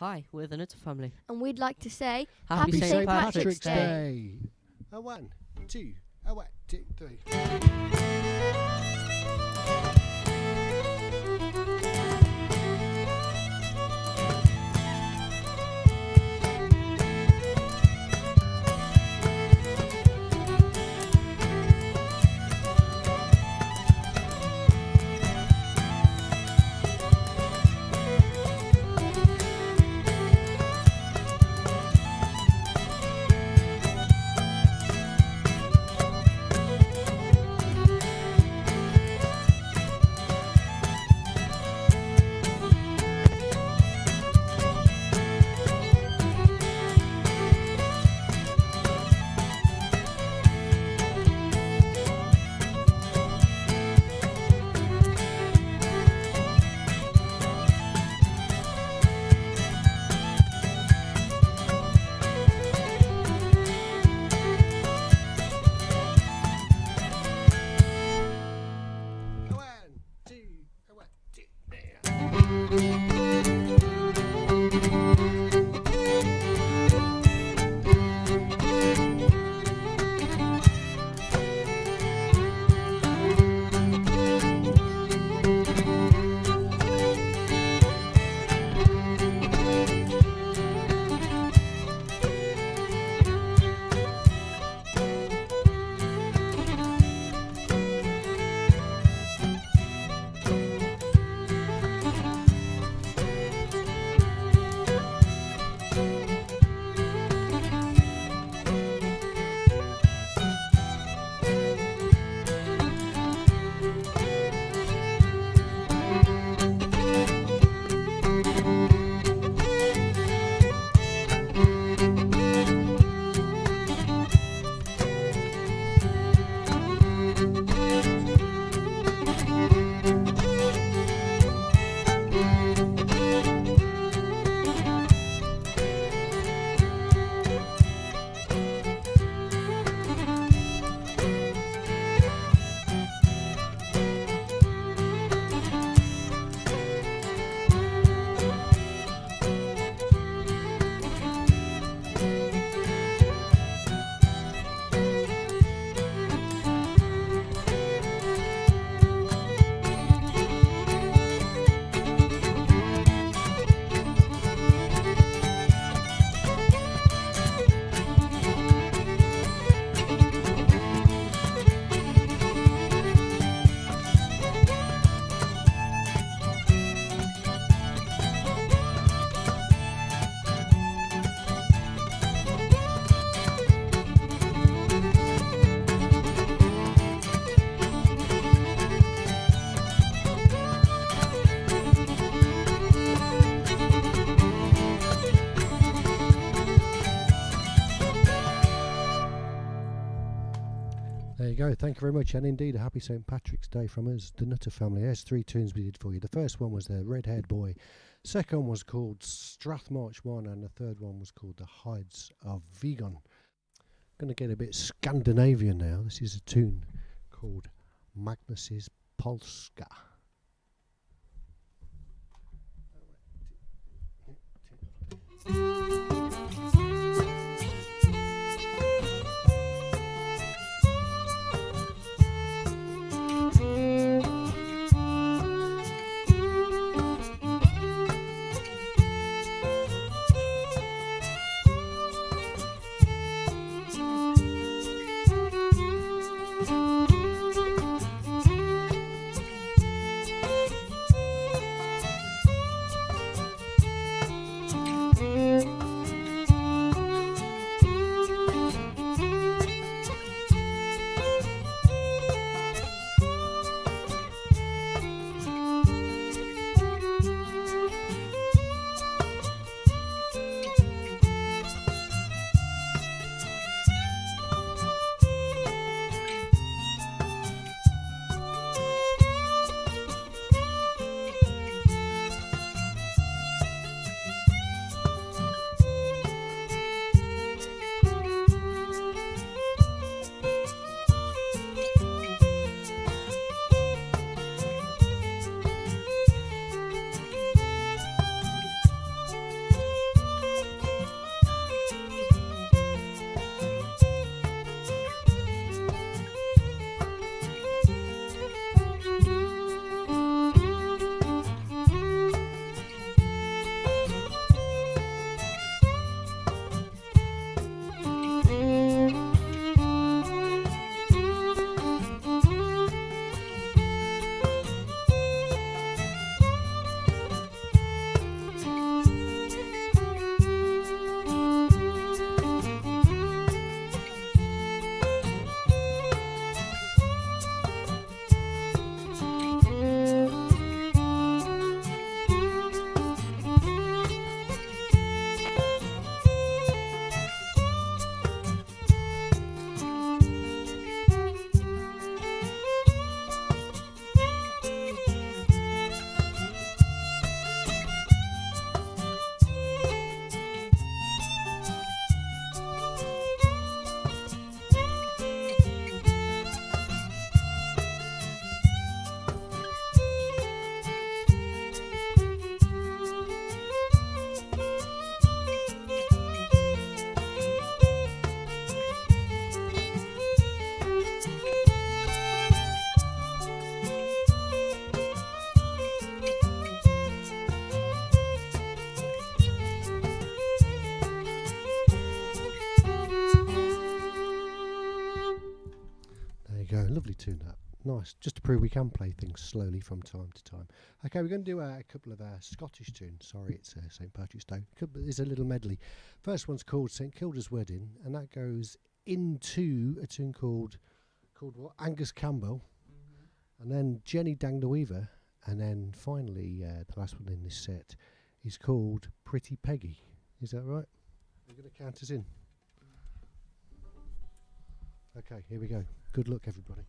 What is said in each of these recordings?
Hi, we're the Nutter family. And we'd like to say Happy Happy St. St. Patrick's Patrick's Day. A one, two, a one, two, three. Thank you very much. And indeed, a happy St. Patrick's Day from us, the Nutter family. There's three tunes we did for you. The first one was the Red Haired Boy. Second was called Strathmarch One, and the third one was called The Hides of Vegan. Going to get a bit Scandinavian now. This is a tune called Magnus's Polska. Oh, Nice, just to prove we can play things slowly from time to time. Okay, we're going to do uh, a couple of uh, Scottish tunes. Sorry, it's uh, St Patrick's Day. There's a little medley. First one's called St Kilda's Wedding, and that goes into a tune called called what Angus Campbell, and then Jenny Dang the Weaver, and then finally uh, the last one in this set is called Pretty Peggy. Is that right? You're going to count us in. Okay, here we go. Good luck, everybody.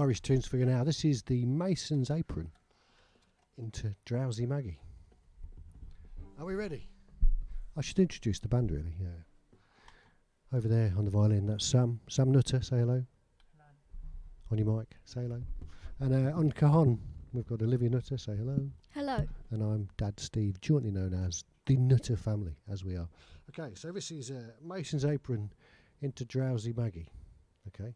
Irish tunes for you now. This is the Mason's Apron into Drowsy Maggie. Are we ready? I should introduce the band really, yeah. Over there on the violin, that's Sam. Sam Nutter, say hello. On your mic, say hello. And uh, on cajon, we've got Olivia Nutter, say hello. Hello. And I'm Dad Steve, jointly known as the Nutter family, as we are. Okay, so this is uh, Mason's Apron into Drowsy Maggie. Okay.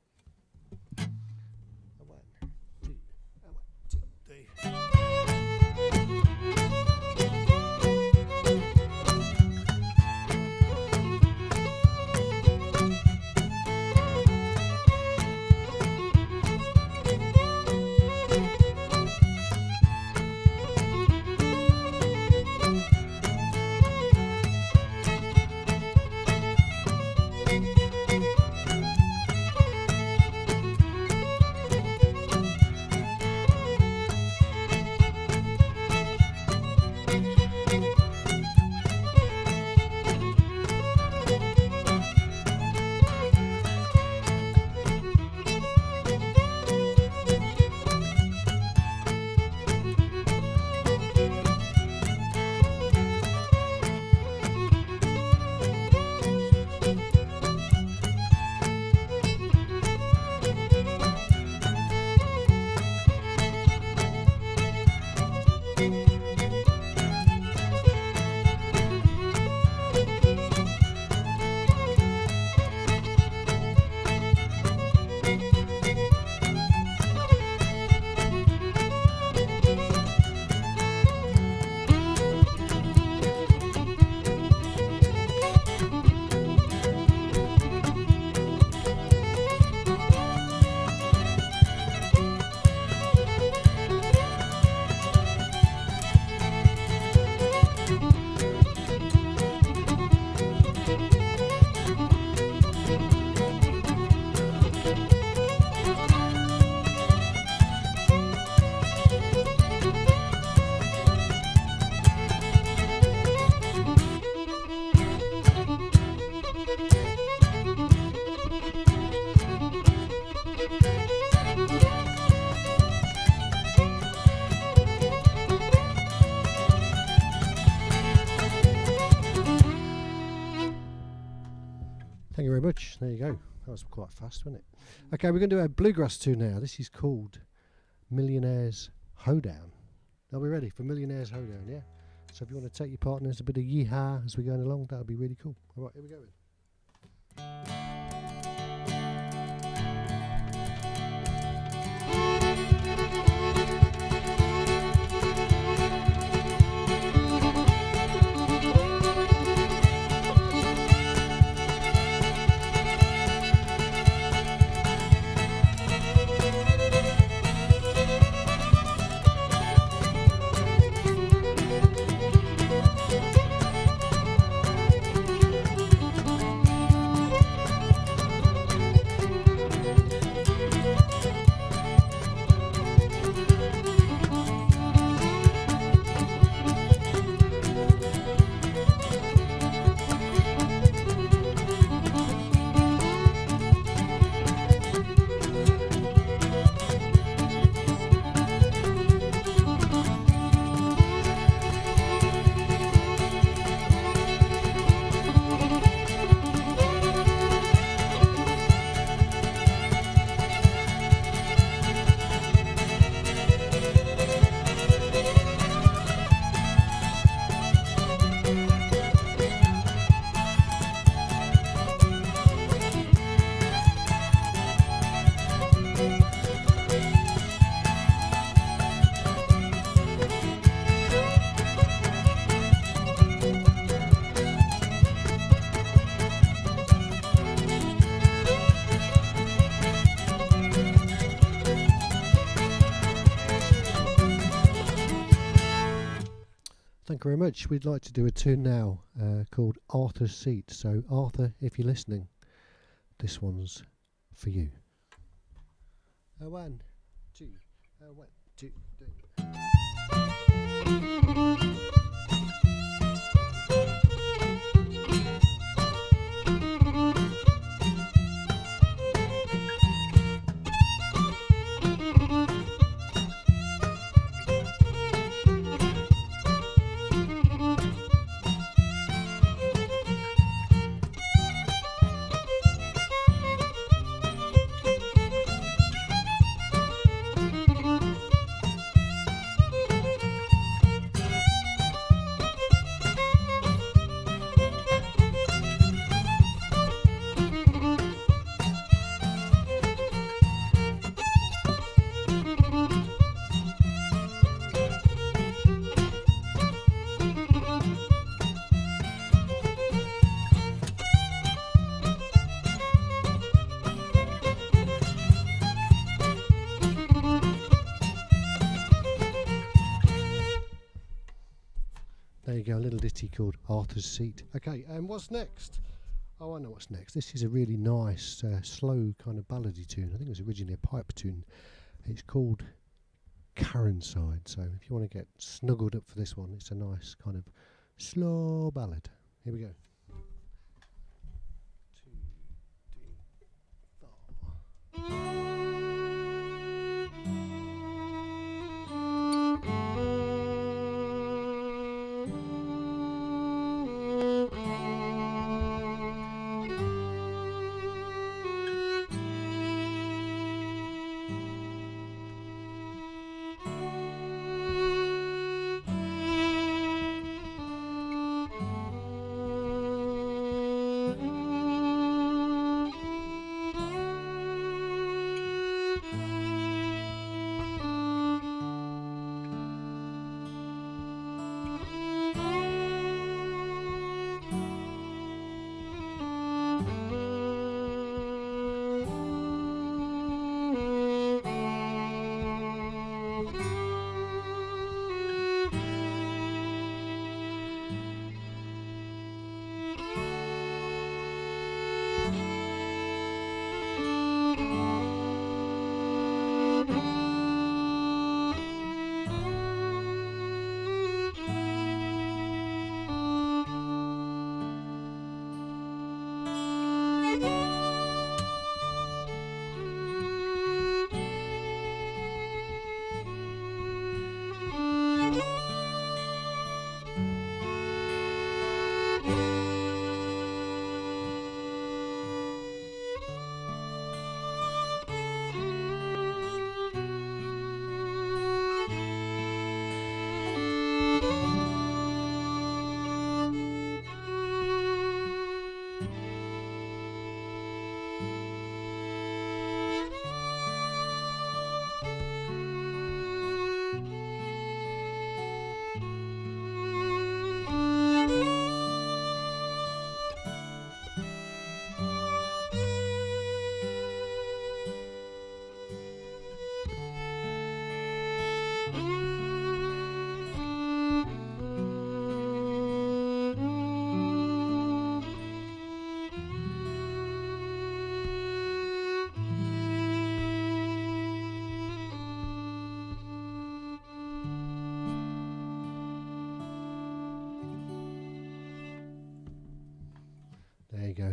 That was quite fast, wasn't it? Okay, we're going to do a bluegrass tune now. This is called Millionaires Hoedown. Are we ready for Millionaires Hoedown? Yeah. So if you want to take your partners a bit of yeehaw as we're going along, that would be really cool. All right, here we go. Then. much. We'd like to do a tune now uh, called Arthur's Seat. So, Arthur, if you're listening, this one's for you. Uh, one, two, uh, one, two, three. There you go, a little ditty called Arthur's Seat. Okay, and what's next? Oh, I know what's next. This is a really nice, uh, slow kind of ballady tune. I think it was originally a pipe tune. It's called Caronside. So if you want to get snuggled up for this one, it's a nice kind of slow ballad. Here we go.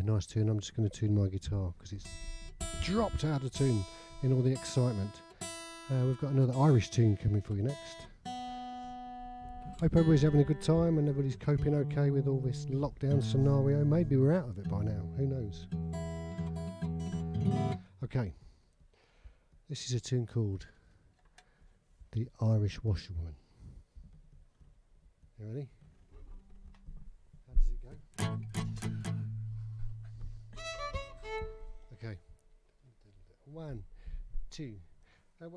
nice tune. I'm just going to tune my guitar because it's dropped out of tune in all the excitement. Uh, we've got another Irish tune coming for you next. Hope everybody's having a good time and everybody's coping okay with all this lockdown scenario. Maybe we're out of it by now. Who knows? Okay. This is a tune called The Irish Washerwoman. You ready? One, two, uh,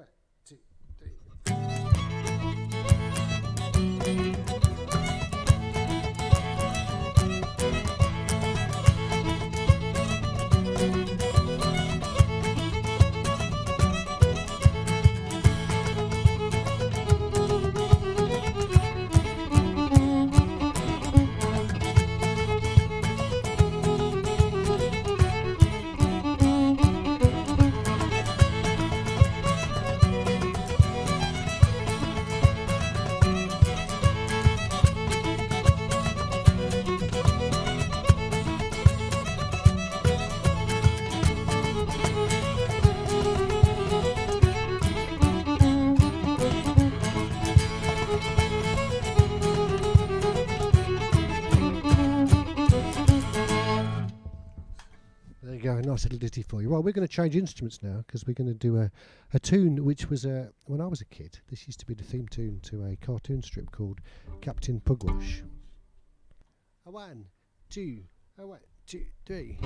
A ditty for you. Well, we're going to change instruments now because we're going to do a, a tune which was, uh, when I was a kid, this used to be the theme tune to a cartoon strip called Captain Pugwash. A one, two, a one, two, three.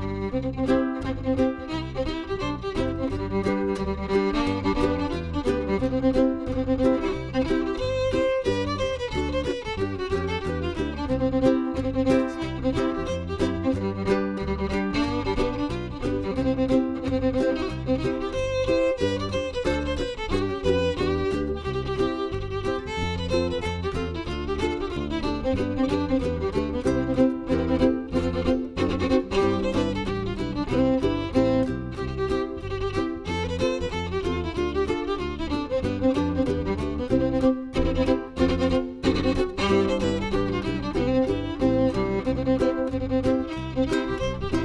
There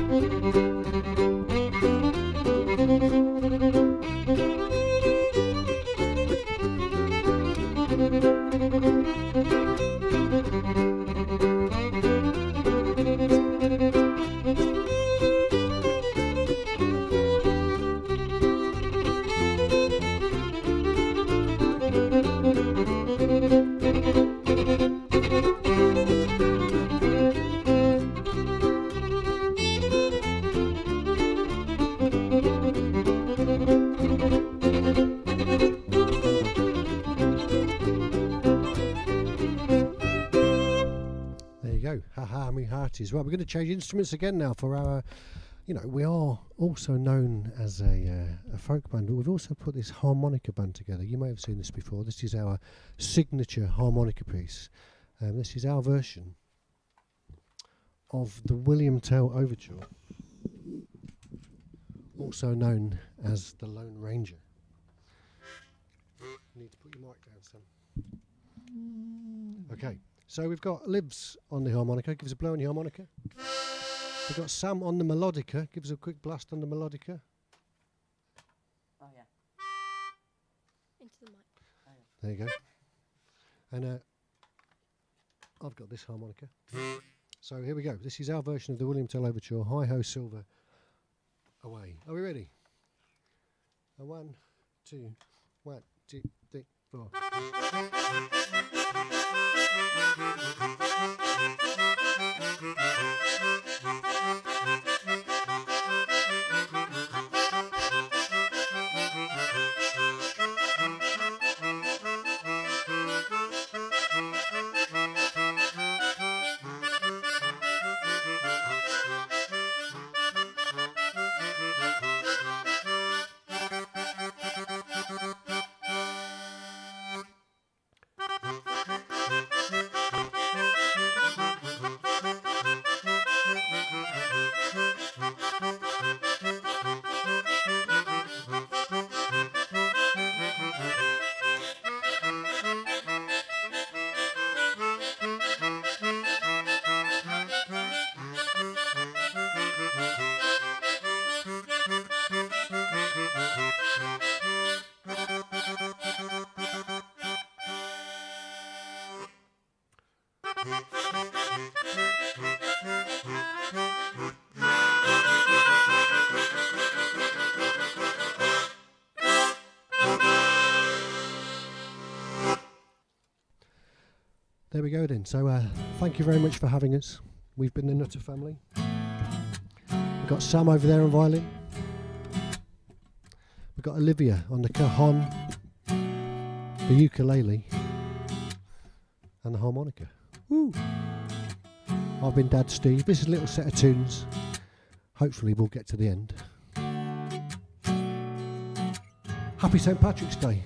me. Right, we're going to change instruments again now for our. You know, we are also known as a, uh, a folk band, but we've also put this harmonica band together. You may have seen this before. This is our signature harmonica piece. Um, this is our version of the William Tell Overture, also known as the Lone Ranger. You need to put your mic down, Sam. Okay, so we've got Livs on the harmonica, gives a blow on the harmonica. We've got Sam on the melodica, gives a quick blast on the melodica. Oh yeah. Into the mic. There you go. And uh, I've got this harmonica. so here we go. This is our version of the William Tell Overture, Hi Ho Silver, away. Are we ready? A one, two, one, two, と。There we go then. So uh, thank you very much for having us. We've been the Nutter family. We've got Sam over there on violin. We've got Olivia on the cajon, the ukulele, and the harmonica. Woo! I've been Dad Steve. This is a little set of tunes. Hopefully we'll get to the end. Happy St Patrick's Day.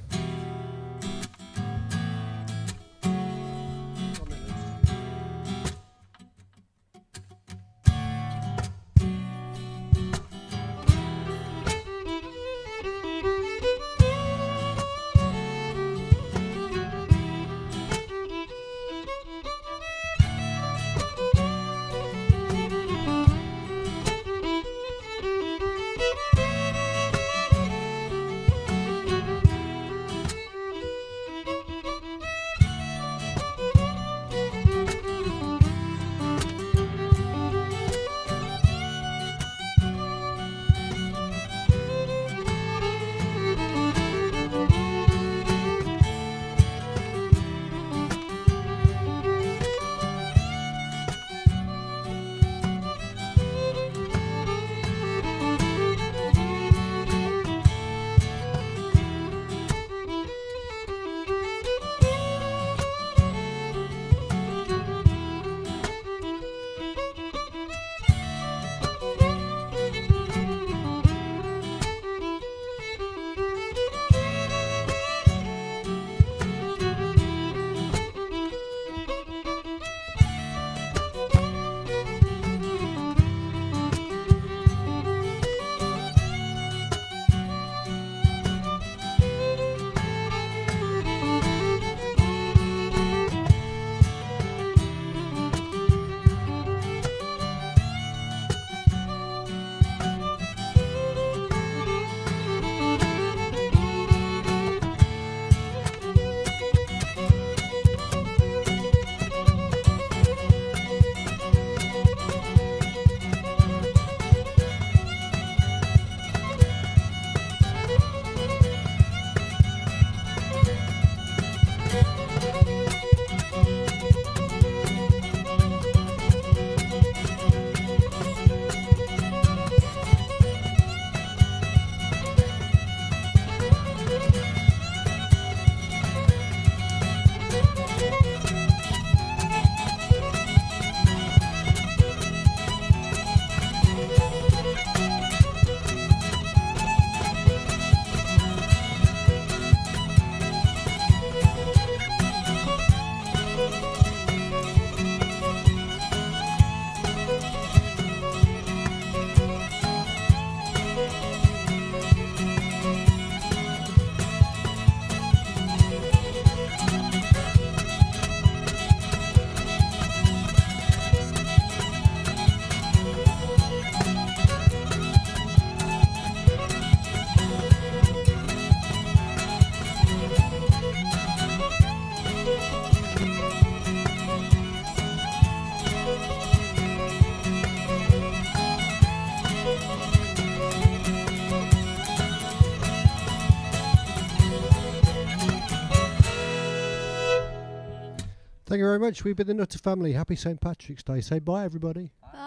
Very much. We've been the Nutter family. Happy St Patrick's Day. Say bye, everybody. Bye.